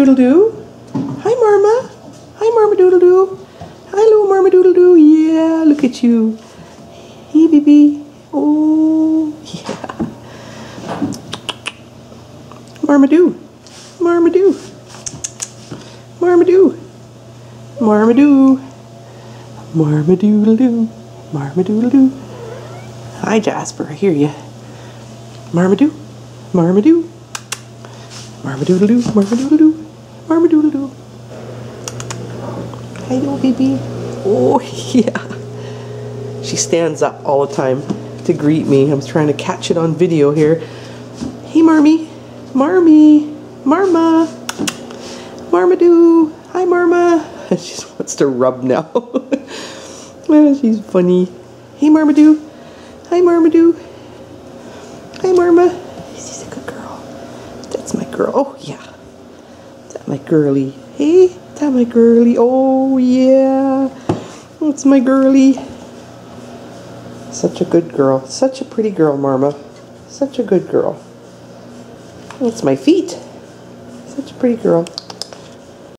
Marmadoodle-doo. Hi, Marma. Hi, Marmadoodle-doo. Hi, little Marmadoodle-doo. Yeah, look at you. Hey, baby. Oh, yeah. Marmadoo. Marmadoo. Marmadoo. Marmadoo. Marmadoodle-doo. Marmadoodle-doo. Hi, Jasper. I hear you. Marmadoo. Marmadoo. Marmadoodle-doo. Marmadoodle-doo. Marmadoodle-doo. Hi, little baby. Oh, yeah. She stands up all the time to greet me. I'm trying to catch it on video here. Hey, Marmie. Marmie. Marma. Marmadoo. Hi, Marma. She just wants to rub now. oh, she's funny. Hey, Marmadoo. Hi, Marmadoo. Hi, Marma. She's a good girl. That's my girl. Oh, yeah. My girly. Hey, that my girly. Oh, yeah. That's my girly. Such a good girl. Such a pretty girl, Marma. Such a good girl. That's my feet. Such a pretty girl.